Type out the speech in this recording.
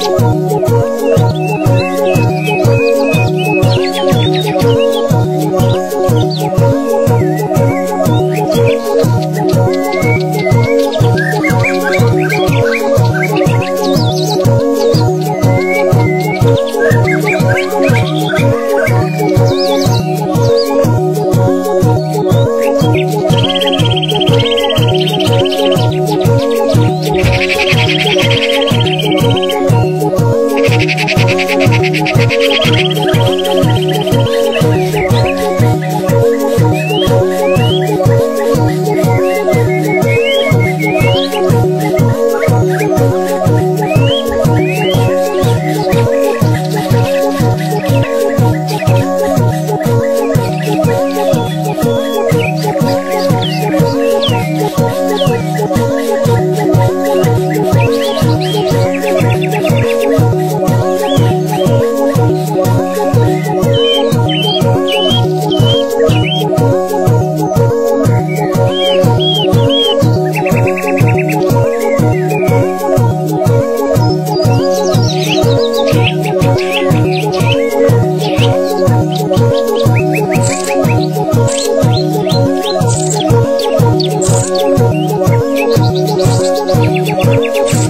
그. ん? Thank you.